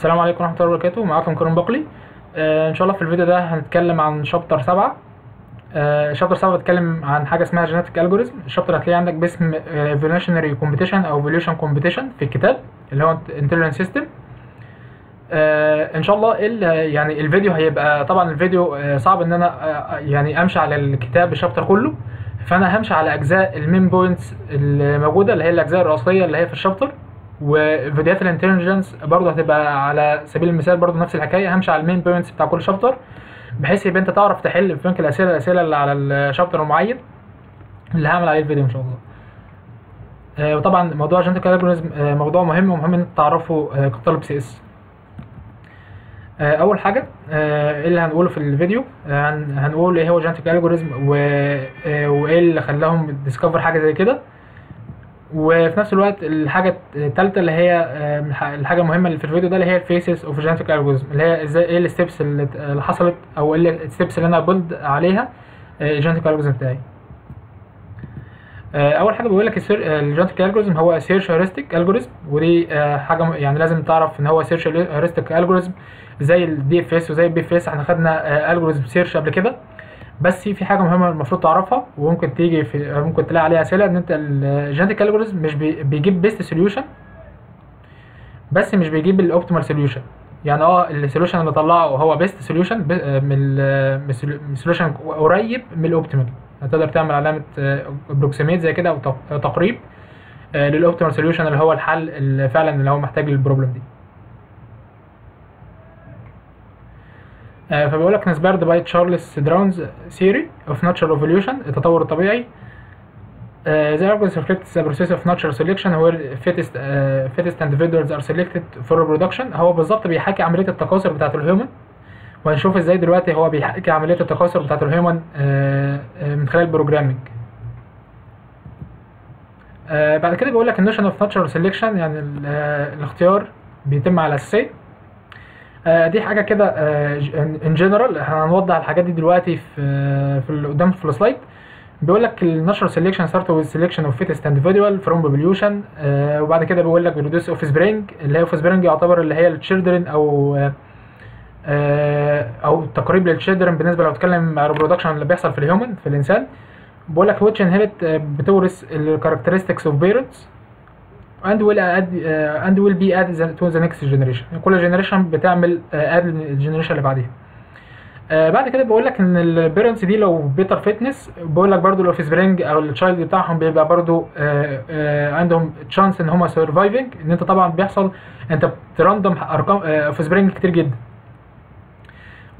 السلام عليكم ورحمة الله وبركاته. معاكم كريم بقلي. آه إن شاء الله في الفيديو ده هنتكلم عن chapter سبعة. آه chapter سبعة بيتكلم عن حاجة اسمها genetic algorithm ال chapter هتلاقيه عندك باسم evolutionary computation أو evolution computation في الكتاب اللي هو intelligent system آه إن شاء الله ال- يعني الفيديو هيبقى طبعا الفيديو آه صعب إن أنا آه يعني أمشي على الكتاب ال chapter كله. فأنا همشي على أجزاء ال main points الموجوده اللي هي الأجزاء الرئيسية اللي هي في ال chapter. وفيديوهات ال intelligence برضه هتبقى على سبيل المثال برضه نفس الحكاية همشي على ال main points بتاع كل chapter بحيث يبقى انت تعرف تحل في بنك الأسئلة الأسئلة اللي على ال chapter المعين اللي هعمل عليه الفيديو إن شاء الله. آه، وطبعا موضوع genetic algorithm موضوع مهم ومهم إن انت تعرفه آه، كطالب CS آه، أول حاجة آه، إيه اللي هنقوله في الفيديو؟ آه، هن- هنقول إيه هو genetic algorithm وإيه اللي خلاهم discover حاجة زي كده. وفي نفس الوقت الحاجة الثالثه اللي هي آه، الح- الحاجة المهمة اللي في الفيديو ده اللي هي ال phases of genetic algorithm اللي هي إزاي إيه ال steps اللي حصلت أو إيه ال steps اللي أنا build عليها ال genetic algorithm بتاعي. آه، أول حاجة بيقول لك ال genetic algorithm هو search heuristic algorithm ودي آه، حاجة يعني لازم تعرف إن هو search heuristic algorithm زي ال DFS وزي ال BFS إحنا خدنا algorithm search قبل كده. بس في حاجة مهمة المفروض تعرفها وممكن تيجي في ممكن تلاقي عليها أسئلة إن أنت ال genetic algorithm مش بي- بيجيب best solution بس مش بيجيب ال optimal solution يعني آه ال solution اللي طلعه هو best solution من ال solution قريب من ال optimal هتقدر تعمل علامة approximate زي كده أو تقريب لل optimal solution اللي هو الحل اللي فعلا اللي هو محتاج لل problem دي. فبيقول لك inspired by Charles Darwin's theory of natural evolution التطور الطبيعي. Uh, the algorithm reflects the process of natural selection where fittest uh, fittest individuals are selected for reproduction. هو بالظبط بيحكي عملية التكاثر بتاعة ال human وهنشوف إزاي دلوقتي هو بيحكي عملية التكاثر بتاعة ال human من خلال ال programming بعد كده بيقول لك ال notion of natural selection يعني ال- آه، الاختيار بيتم على اساسين آه، دي حاجة كده in general هنوضح الحاجات دي دلوقتي في آه، في اللي قدام في ال slide. بيقول لك ال natural selection start with selection of fittest individual from population وبعد كده بيقول لك produce offspring اللي هي offspring يعتبر اللي هي ال children أو آه، آه، أو تقريب لل children بالنسبة لو اتكلم على ال reproduction اللي بيحصل في ال human في الإنسان. بيقول لك inherit آه، بتورث ال characteristics of parents and will add uh, and will be added to the next generation. كل generation بتعمل uh, add لل generation اللي بعديها. آه بعد كده بقول لك إن ال parents دي لو better fitness بقول لك برضو offspring أو ال child بتاعهم بيبقى برضو آه عندهم chance إن هم surviving إن أنت طبعا بيحصل أنت بت random أرقام offspring كتير جدا.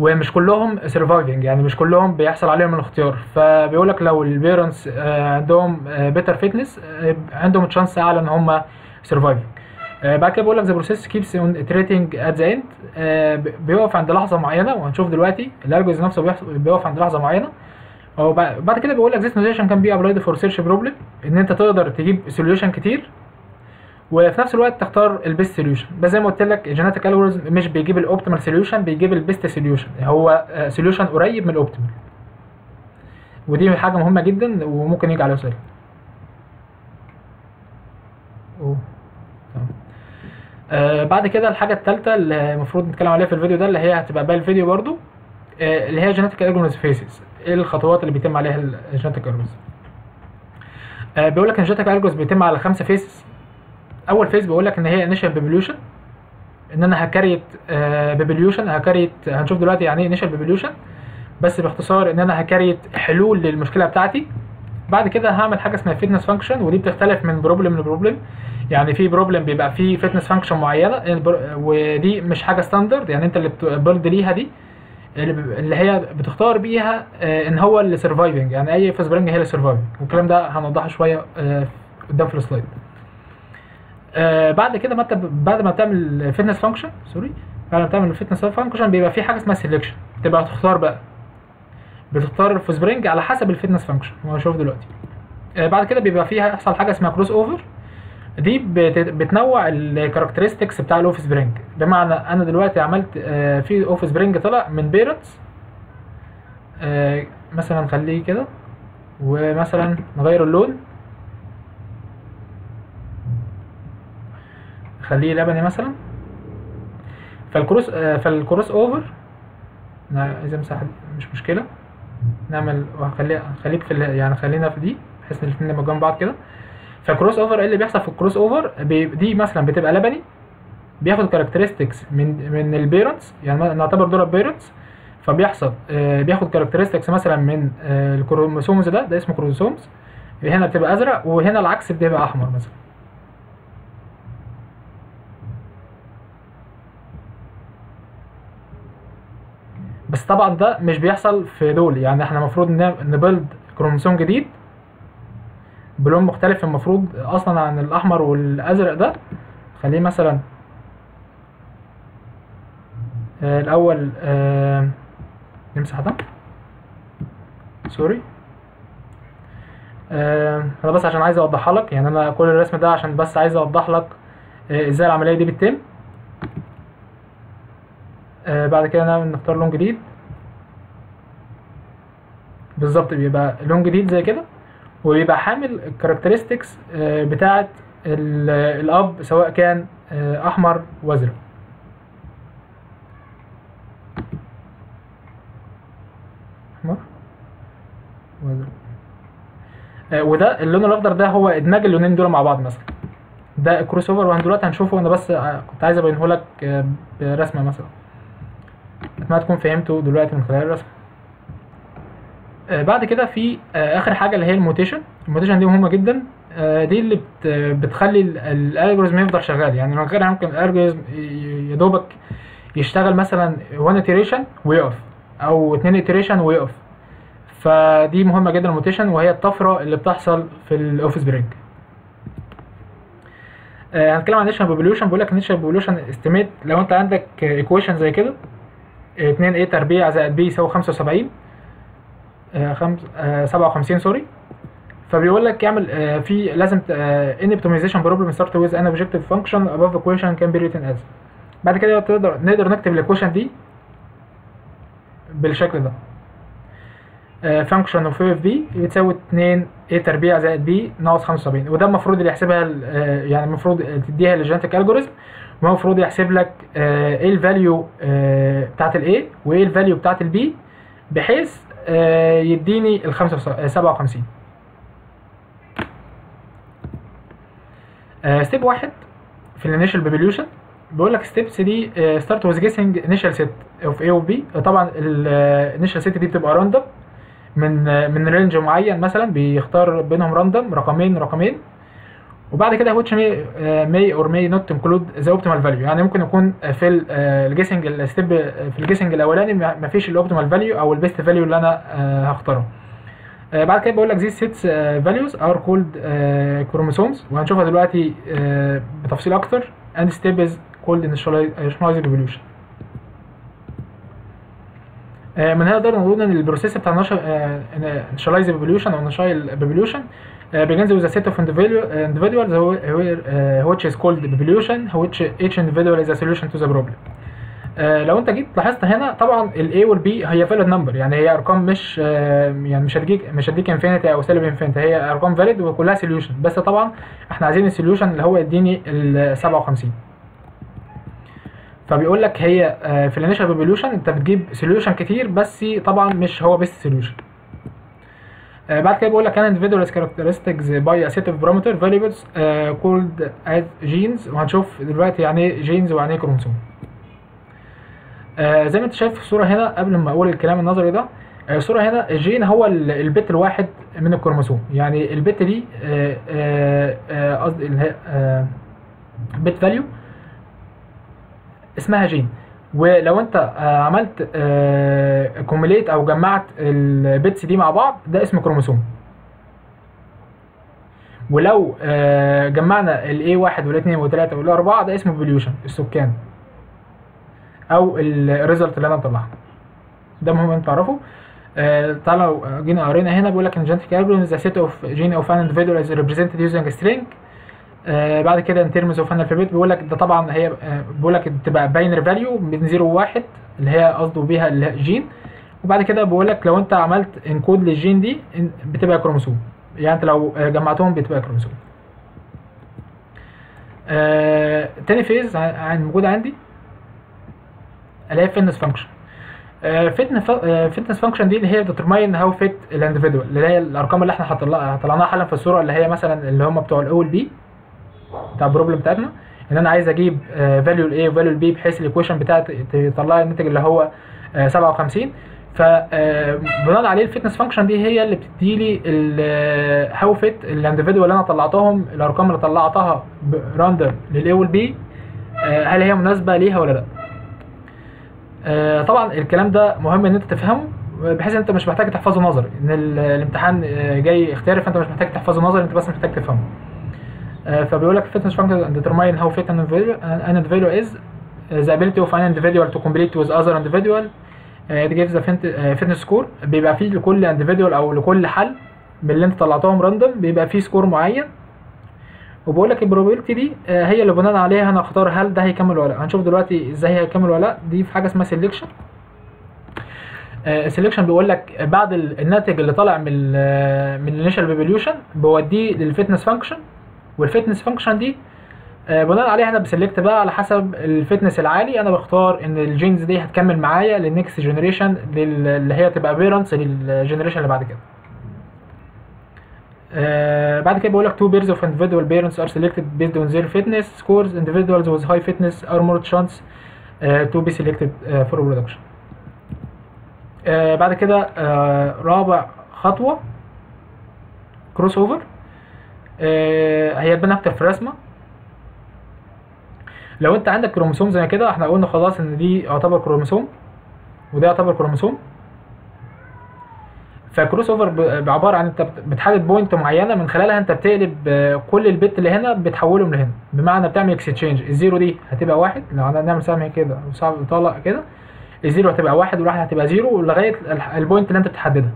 ومش كلهم surviving يعني مش كلهم بيحصل عليهم الاختيار. فبيقول لك لو ال parents عندهم better fitness عندهم chance أعلى إن هم surviving بعد كده بيقول لك the process keeps on at the end بيقف عند لحظة معينة وهنشوف دلوقتي ال algorithm نفسه بيقف عند لحظة معينة. وبعد بعد كده بيقول لك this notion can be applied for search problem. إن أنت تقدر تجيب solution كتير. وفي نفس الوقت تختار ال best solution بس زي ما قلت لك ال genetic algorithm مش بيجيب ال optimal solution بيجيب ال best solution هو solution قريب من ال optimal ودي حاجة مهمة جدا وممكن يجي عليها سؤال. آه بعد كده الحاجة الثالثه اللي المفروض نتكلم عليها في الفيديو ده اللي هي هتبقى باقي الفيديو برضو آه اللي هي genetic algorithm phases إيه الخطوات اللي بيتم عليها ال genetic algorithm آه بيقول لك إن ال genetic algorithm بيتم على خمسة phases أول phase بيقول لك إن هي initial population إن أنا ه create population ه create هنشوف دلوقتي يعني إيه initial population بس باختصار إن أنا ه create حلول للمشكلة بتاعتي. بعد كده هعمل حاجة اسمها fitness function ودي بتختلف من problem ل problem يعني في problem بيبقى فيه fitness function معينة ودي مش حاجة standard يعني أنت اللي بت build ليها دي. اللي هي بتختار بيها آه، إن هو اللي surviving يعني أي offspring هي اللي surviving والكلام ده هنوضحه شوية آه، قدام في ال slide. آه بعد كده ما انت بعد ما بتعمل fitness function sorry بعد ما بتعمل ال fitness function بيبقى في حاجة اسمها selection تبقى تختار بقى. بتختار offspring على حسب ال fitness function وهنشوف دلوقتي. آه بعد كده بيبقى فيها يحصل حاجة اسمها crossover دي بت- بتنوع ال characteristics بتاع ال offspring بمعنى أنا دلوقتي عملت آه في offspring طلع من parents آه مثلا نخليه كده ومثلا نغير اللون. خليه لبني مثلا. فال cross آه، فال crossover. عايز امسح مش مشكلة. نعمل وهخلي خليك في يعني خلينا في دي بحيث إن الاثنين يبقوا جنب بعض كده. فال crossover إيه اللي بيحصل في ال crossover؟ دي مثلا بتبقى لبني بياخد characteristics من من ال parents يعني نعتبر دول parents فبيحصل آه، بياخد characteristics مثلا من آه، ال chromosomes ده ده اسمه chromosomes هنا بتبقى أزرق وهنا العكس بتبقى أحمر مثلا. بس طبعا ده مش بيحصل في دول. يعني إحنا المفروض ن build كروموسوم جديد بلون مختلف المفروض أصلا عن الأحمر والأزرق ده. خليه مثلا آه الأول آه نمسح ده. sorry. آه أنا بس عشان عايز أوضحها لك. يعني أنا كل الرسم ده عشان بس عايز أوضح لك إزاي العملية دي بتتم. بعد كده نعمل نختار لون جديد بالظبط بيبقى لون جديد زي كده وبيبقى حامل الكاركترستكس بتاعه ال- الأب سواء كان آه، أحمر وازرق أحمر وازرق آه، وده اللون الأخضر ده هو إدماج اللونين دول مع بعض مثلا. ده ال crossover وإحنا دلوقتي هنشوفه أنا بس آه، كنت عايز ابينه لك آه، برسمة مثلا. اتمنى تكون فهمته دلوقتي من خلال الرسم. آه، بعد كده في آه، آخر حاجة اللي هي ال mutation. ال mutation دي مهمة جدا. آه، دي اللي بت بتخلي ال algorithm يفضل شغال. يعني من غيرها ممكن ال algorithm يا دوبك يشتغل مثلا 1 iteration ويقف أو 2 iteration ويقف فدي مهمة جدا ال mutation وهي الطفرة اللي بتحصل في ال offspring آه، هنتكلم عن initial population بيقول لك initial population estimate لو أنت عندك equation زي كده 2 a تربيع زائد b يساوي 75 آه، خمس آه، 57 sorry. فبيقول لك يعمل آه، في لازم ان optimization problem start with an objective function above equation can be written as. بعد كده تقدر نقدر نكتب ال equation دي بالشكل ده. function of f b بتساوي 2 a تربيع زائد b ناقص 75 وده المفروض اللي يحسبها آه، يعني المفروض تديها لل genetic algorithm المفروض يحسب لك آه، إيه ال value بتاعت ال a وايه ال value بتاعت ال b بحيث آه، يديني ال 57 step واحد في ال initial population بيقول لك steps the start with guessing initial set of a و b طبعا ال initial set دي بتبقى random من من range معين مثلا بيختار بينهم random رقمين رقمين. وبعد كده which may آه، may or may not include the optimal value. يعني ممكن يكون في ال guessing ال step في ال guessing الأولاني ما فيش ال optimal value أو ال best value اللي أنا آه، هختاره. بعد كده بقول لك these آه، values are called chromosomes. وهنشوفها دلوقتي بتفصيل أكتر. And step is called initialized population. من هنا نقدر نقول ان ال process بتاع initialized population أو initial population uh, begins with a set of individual, individuals who, uh, which is called population which each individual is a solution to the problem. Uh, لو انت جيت لاحظت هنا طبعا ال A B هي valid number يعني هي ارقام مش uh, يعني مش هتديك مش هتديك infinity أو سالب infinity هي ارقام valid وكلها solution بس طبعا إحنا عايزين ال solution اللي هو يديني ال 57 فبيقول لك هي آه، في ال initial population انت بتجيب solution كتير بس طبعا مش هو best solution آه، بعد كده بيقول لك individual is characteristics by a set of parameter variables uh, called genes. وهنشوف دلوقتي يعني إيه genes ويعني إيه كروموسوم آه، زي ما انت شايف في الصورة هنا قبل ما أقول الكلام النظري ده آه، الصورة هنا الجين هو ال- ال bit الواحد من الكروموسوم. يعني ال bit دي آه، آه، آه، قصدي اللي هي آه، bit value اسمها جين. ولو انت آه، عملت cumulate أو جمعت ال bits دي مع بعض ده اسم كروموسوم. ولو آه، جمعنا ال A واحد والاثنين والثلاثه والاربعه ده اسمه population السكان. أو ال result اللي أنا مطلعها ده مهم انت تعرفه آه، تعالوا جينا قرينا هنا بيقول لك ان algorithm is a set of gene of an individual represented using a string. آه بعد كده in terms of alphabet بيقول لك ده طبعا هي آه بيقول لك بتبقى binary value من 0 و 1 اللي هي قصده بيها الجين وبعد كده بيقول لك لو انت عملت encode للجين دي بتبقى كروموسوم يعني انت لو آه، جمعتهم بتبقى كروموسوم آه تاني phase ع- ع- موجود عندي. اللي هي fitness function fitness function دي اللي هي determine how fit ال individual اللي هي الأرقام اللي إحنا طلعناها حالا في الصورة اللي هي مثلا اللي هم بتوع ال a وال b بتاع ال problem بتاعتنا إن أنا عايز أجيب value ال a و value ال b بحيث ال equation بتاعتي تطلع لي الناتج اللي هو آه، 57 فبناء عليه ال fitness function دي هي اللي بتدي لي how fit ال individual اللي أنا طلعتهم الأرقام اللي طلعتها random لل a وال b هل هي مناسبة ليها ولا لأ. آه، طبعا الكلام ده مهم إن أنت تفهمه بحيث إن أنت مش محتاج تحفظه نظري إن ال- الامتحان آه، جاي اختياري فأنت مش محتاج تحفظه نظري أنت بس محتاج تفهمه. آه، فبيقول لك fitness function determine how fit an individual, is. Uh, the ability of an individual to compete with other individual uh, it gives the uh, fitness score. بيبقى فيه لكل individual أو لكل حل من اللي انت طلعتهم random بيبقى فيه score معين. وبقول لك ال probability دي آه، هي اللي بناء عليها أنا اختار هل ده هيكمل ولا لأ. هنشوف دلوقتي إزاي هيكمل ولا لأ. دي في حاجة اسمها selection ال selection بيقول لك بعد ال- الناتج اللي طالع من من ال initial population بوديه لل fitness function وال fitness function دي آه، بناء عليها أنا ب select بقى على حسب ال fitness العالي. أنا بختار ان ال genes دي هتكمل معايا لل next generation اللي هي تبقى parents لل generation اللي بعد كده. آه بعد كده بيقول لك two pairs of individual parents are selected based on their fitness scores. individuals with high fitness are more chance uh, to be selected uh, for reproduction. آه بعد كده آه رابع خطوة crossover آه هيبان أكتر في الرسمة لو أنت عندك كروموسوم زي كده إحنا قلنا خلاص إن دي يعتبر كروموسوم وده يعتبر كروموسوم. ف crossover بعبارة عن أنت بت- بتحدد point معينة من خلالها أنت بتقلب آه، كل ال bit اللي هنا بتحولهم لهنا. بمعنى بتعمل exchange ال zero دي هتبقى واحد لو أنا نعمل سهم كده وصعب طالع كده. ال zero هتبقى واحد والواحد هتبقى zero لغاية ال point اللي أنت بتحددها.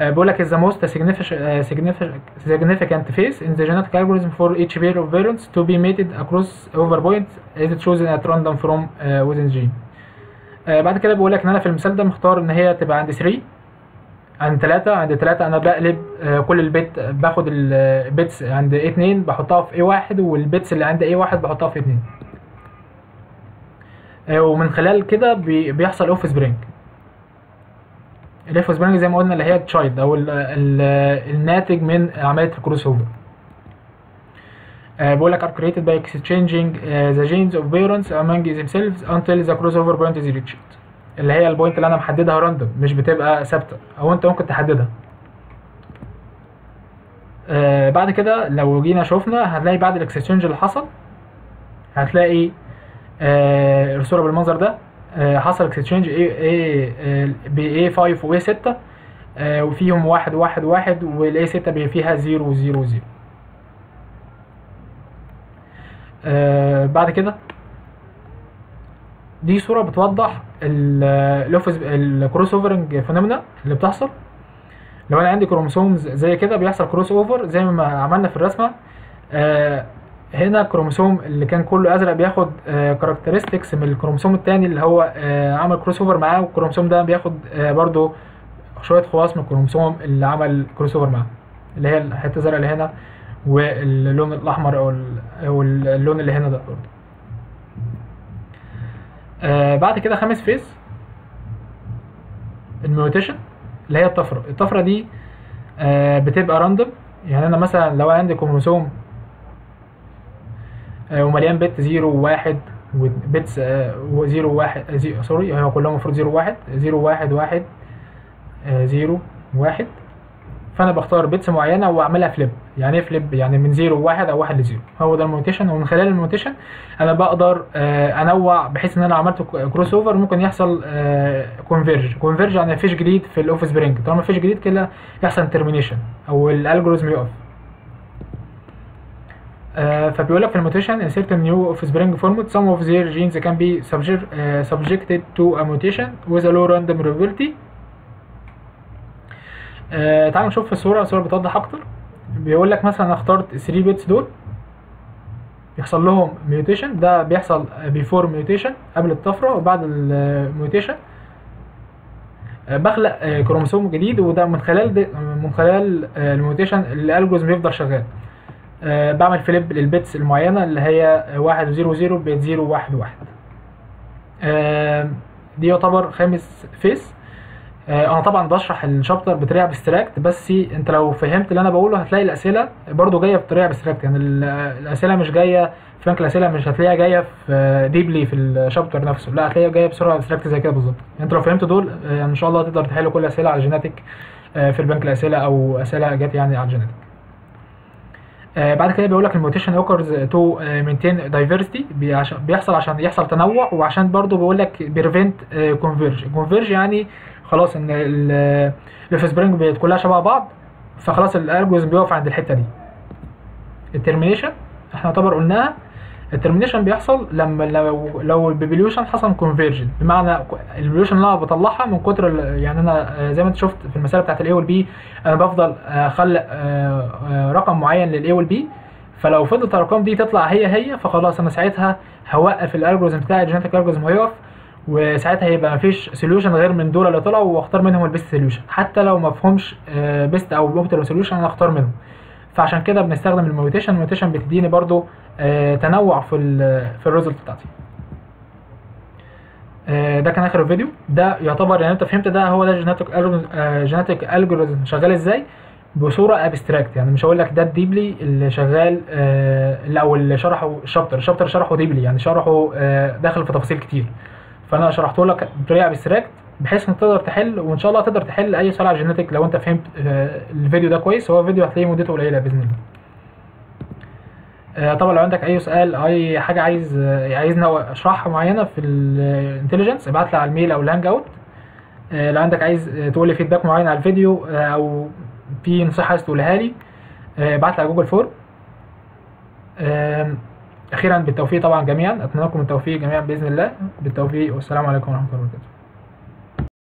آه، بيقول لك the most آه، significant phase in the genetic algorithm for each pair of variants to be mated a crossover point is chosen at random from آه، within gene. بعد كده بيقول لك إن أنا في المثال ده مختار إن هي تبقى عند 3 عند 3 عند 3 أنا بقلب كل البيت باخد ال bits عند 2 بحطها في A 1 وال bits اللي عند A 1 بحطها في 2 ومن خلال كده بيحصل offspring ال offspring زي ما قلنا اللي هي ال child أو ال ال الناتج من عملية ال crossover آه، بيقول لك are created by exchanging uh, the genes of parents among themselves until the crossover point is reached. اللي هي ال point اللي أنا محددها random مش بتبقى ثابتة. أو أنت ممكن تحددها. آه بعد كده لو جينا شفنا هتلاقي بعد ال exchange اللي حصل هتلاقي الصورة بالمنظر ده. حصل exchange إيه ب A5 و A6 آه وفيهم واحد واحد واحد وال A 6 بي فيها zero zero zero آه بعد كده دي صورة بتوضح الاوفيس ال crossovering phenomena اللي بتحصل. لو أنا عندي chromosomes زي كده بيحصل crossover زي ما عملنا في الرسمة. آه هنا الكروموسوم اللي كان كله أزرق بياخد characteristics من الكروموسوم التاني اللي هو آه عمل crossover معاه والكروموسوم ده بياخد آه برضو شوية خواص من الكروموسوم اللي عمل crossover معاه اللي هي الحتة الزرقاء اللي هنا واللون الأحمر أو ال- أو اللون اللي هنا ده برضو. آه بعد كده خامس phase ال mutation اللي هي الطفرة. الطفرة دي آه بتبقى random يعني أنا مثلا لو عندي كروموسوم آه ومليان bit zero وواحد و bits آه و zero واحد آه زي sorry هو كلهم المفروض zero واحد zero واحد واحد آه zero واحد. فأنا بختار bits معينة وأعملها flip يعني إيه flip يعني من zero واحد أو واحد ل zero هو ده ال mutation. ومن خلال ال mutation أنا بقدر آه أنوع بحيث إن أنا عملت crossover ممكن يحصل converge converge يعني مفيش جديد في ال offspring طالما مفيش جديد كده يحصل termination أو ال algorithm يقف. آه فبيقول لك في ال mutation insert a new offspring format. Some of their genes can be uh, subjected to a mutation with a low random probability. آه تعالوا نشوف في الصورة الصورة بتوضح أكتر. بيقول لك مثلا اخترت 3 bits دول. يحصل لهم mutation ده بيحصل before mutation قبل الطفرة وبعد ال mutation بخلق آه، كروموسوم جديد وده من خلال من خلال آه، ال mutation ال algorithm بيفضل شغال. آه، بعمل flip لل bits المعينة اللي هي واحد و zero و zero بقت zero واحد واحد. آه، دي يعتبر خامس phase. آه، أنا طبعا بشرح ال chapter بطريقة ابستراكت بس أنت لو فهمت اللي أنا بقوله هتلاقي الأسئلة برضو جاية بطريقة abstract يعني ال- الأسئلة مش جاية فرانك الأسئلة مش هتلاقيها جاية في deeply في ال chapter نفسه لا هتلاقيها جاية بصورة abstract زي كده بالظبط. أنت لو فهمت دول إن شاء الله تقدر تحل كل الاسئله على ال genetic في البنك الأسئلة أو أسئلة جت يعني على ال genetic آه، بعد كده بيقول لك ال mutation occurs to maintain diversity بيحصل عشان يحصل تنوع وعشان برضو بيقول لك prevent converge converge يعني خلاص إن ال offspring بقت كلها شبه بعض فخلاص ال algorithm بيقف عند الحتة دي. ال termination إحنا يعتبر قلناها. ال termination بيحصل لما لو لو ال population حصل convergen بمعنى ال population اللي أنا بطلعها من كتر يعني أنا آه، زي ما أنت شفت في المسألة بتاعت ال A وال B أنا بفضل آه، اخلق آه، رقم معين لل A وال B فلو فضلت الأرقام دي تطلع هي هي فخلاص أنا ساعتها هوقف ال algorithm بتاعي ال genetic algorithm هيقف وساعتها هيبقى مفيش solution غير من دول اللي طلعوا وأختار منهم ال best solution حتى لو ما هوش best أو optimal solution أنا أختار منهم. فعشان كده بنستخدم ال mutation. ال mutation بتديني برضو آه، تنوع في ال في ال result بتاعتي. آه، ده كان آخر الفيديو. ده يعتبر يعني انت فهمت ده هو ده genetic genetic algorithm شغال إزاي؟ بصورة abstract يعني مش هقول لك ده ال deeply اللي شغال آه، لا أو اللي شرحه ال chapter ال chapter شرحه deeply يعني شرحه داخل في تفاصيل كتير. فأنا شرحته لك بطريقة abstract بحيث إنك تقدر تحل وإن شاء الله تقدر تحل أي سؤال على ال genetic لو أنت فهمت آه، الفيديو ده كويس. هو فيديو هتلاقيه مدته قليلة بإذن الله. آه، طبعا لو عندك أي سؤال أي حاجة عايز آه، عايزنا اشرحها معينة في ال intelligence ابعت لي على ال mail أو ال Hangout. لو عندك عايز تقول لي feedback معين على الفيديو أو في نصيحة عايز تقولها لي ابعت لي على Google Form. أخيرا بالتوفيق طبعا جميعا. أتمنى لكم التوفيق جميعا بإذن الله. بالتوفيق والسلام عليكم ورحمة الله وبركاته.